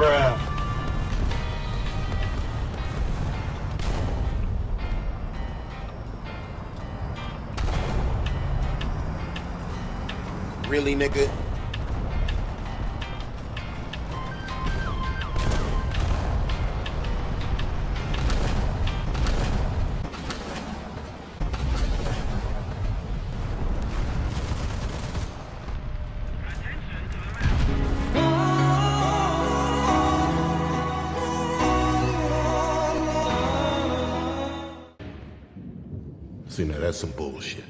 Bruh. Really, nigga? See, now that's some bullshit.